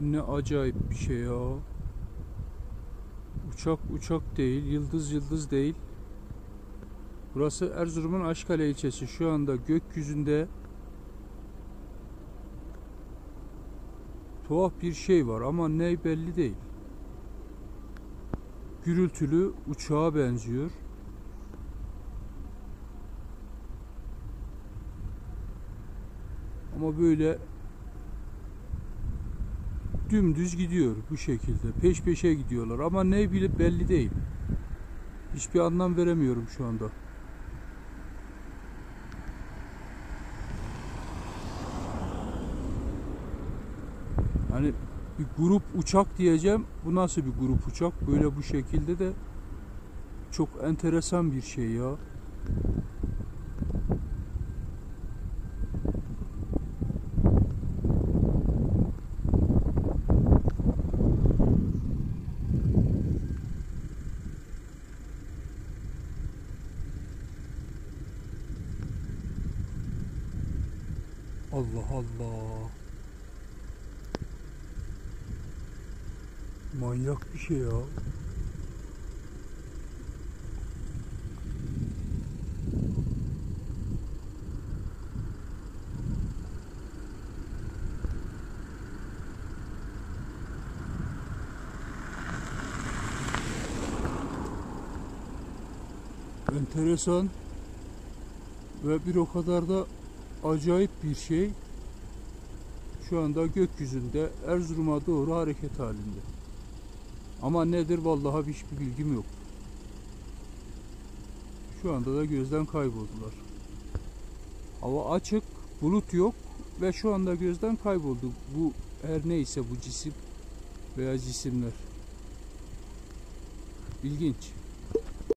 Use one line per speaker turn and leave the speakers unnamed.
Ne acayip bir şey ya. Uçak uçak değil, yıldız yıldız değil. Burası Erzurum'un Aşkale ilçesi. Şu anda gökyüzünde tuhaf bir şey var ama ne belli değil. Gürültülü uçağa benziyor. Ama böyle dümdüz gidiyor bu şekilde. Peş peşe gidiyorlar ama ne bile belli değil. Hiçbir anlam veremiyorum şu anda. Hani bir grup uçak diyeceğim. Bu nasıl bir grup uçak? Böyle bu şekilde de çok enteresan bir şey ya. Allah Allah. Manyak bir şey ya. Enteresan ve bir o kadar da acayip bir şey. Şu anda gökyüzünde Erzurum'a doğru hareket halinde. Ama nedir vallahi hiçbir bilgim yok. Şu anda da gözden kayboldular. Hava açık, bulut yok ve şu anda gözden kayboldu. Bu her neyse bu cisim veya cisimler. İlginç.